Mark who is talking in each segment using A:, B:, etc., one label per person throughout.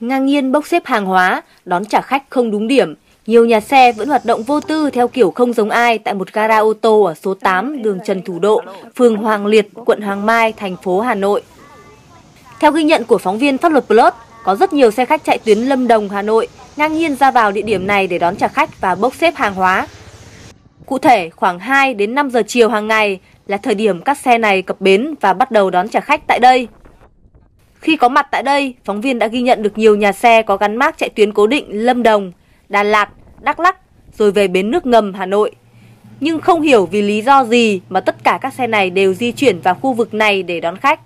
A: ngang nhiên bốc xếp hàng hóa, đón trả khách không đúng điểm. Nhiều nhà xe vẫn hoạt động vô tư theo kiểu không giống ai tại một gara ô tô ở số 8 đường Trần Thủ Độ, phường Hoàng Liệt, quận Hoàng Mai, thành phố Hà Nội. Theo ghi nhận của phóng viên Pháp luật Plus, có rất nhiều xe khách chạy tuyến Lâm Đồng, Hà Nội ngang nhiên ra vào địa điểm này để đón trả khách và bốc xếp hàng hóa. Cụ thể, khoảng 2 đến 5 giờ chiều hàng ngày là thời điểm các xe này cập bến và bắt đầu đón trả khách tại đây. Khi có mặt tại đây, phóng viên đã ghi nhận được nhiều nhà xe có gắn mác chạy tuyến cố định Lâm Đồng, Đà Lạt, Đắk Lắk rồi về bến nước ngầm Hà Nội. Nhưng không hiểu vì lý do gì mà tất cả các xe này đều di chuyển vào khu vực này để đón khách.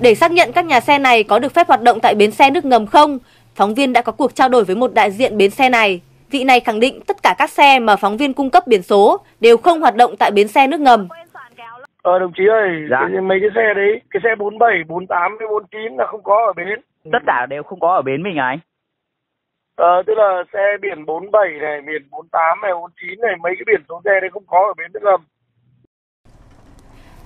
A: Để xác nhận các nhà xe này có được phép hoạt động tại bến xe nước ngầm không, phóng viên đã có cuộc trao đổi với một đại diện bến xe này. Vị này khẳng định tất cả các xe mà phóng viên cung cấp biển số đều không hoạt động tại bến xe nước ngầm.
B: Ờ đồng chí ơi, dạ. mấy cái xe đấy, cái xe 47, 48 với 49 là không có ở bến.
C: Tất cả đều không có ở bến mình anh?
B: Ờ, tức là xe biển 47 này, biển 48 này, 49 này, mấy cái biển số xe đấy không có ở bến nước ngầm.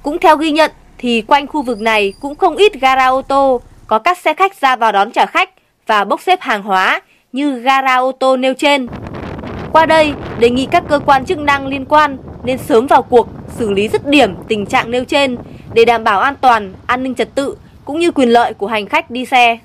A: Cũng theo ghi nhận thì quanh khu vực này cũng không ít gara ô tô có các xe khách ra vào đón trả khách và bốc xếp hàng hóa như gara ô tô nêu trên. Qua đây, đề nghị các cơ quan chức năng liên quan nên sớm vào cuộc xử lý dứt điểm tình trạng nêu trên để đảm bảo an toàn, an ninh trật tự cũng như quyền lợi của hành khách đi xe.